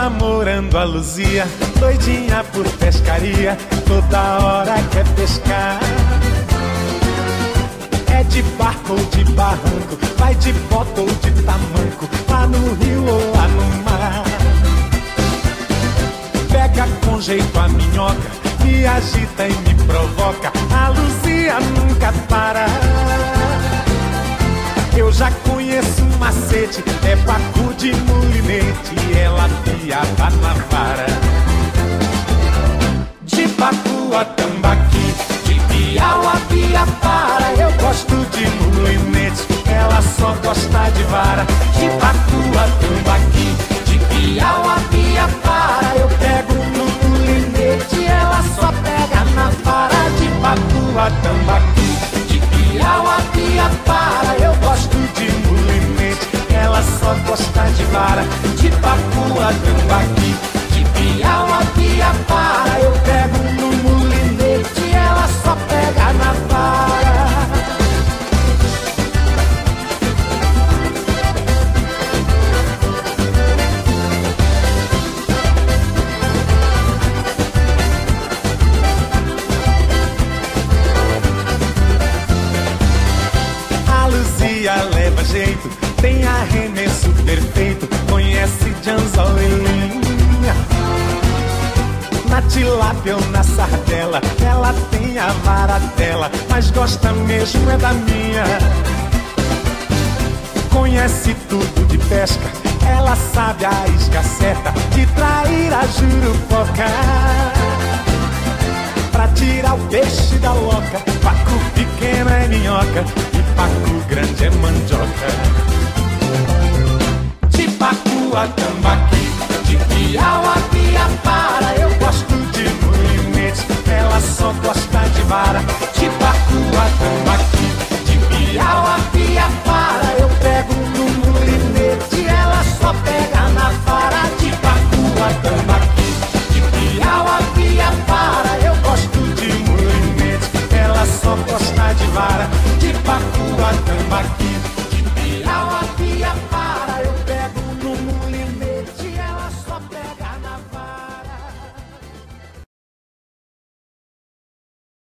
namorando a Luzia, doidinha por pescaria, toda hora quer pescar. É de barco ou de barranco, vai de bota ou de tamanco, lá no rio ou lá no mar. Pega com jeito a minhoca, me agita e me provoca, conheço um macete, é pacu de mulinete, ela piaba na vara. De pacu a tambaqui, de piau a piapara, eu gosto de mulinete, ela só gosta de vara. De gosta de vara. De pacu a tambaqui, de piau a piapara, eu pego leva jeito, tem arremesso perfeito, conhece de anzol e linha. Na tilápia ou na sardela, ela tem a vara dela, mas gosta mesmo é da minha. Conhece tudo de pesca, ela sabe a isca certa de trair a jurupoca. Pra tirar o peixe da loca, pacu pequeno é minhoca a tambaqui, de piau a piapara, eu gosto de mulinete, ela só gosta de vara.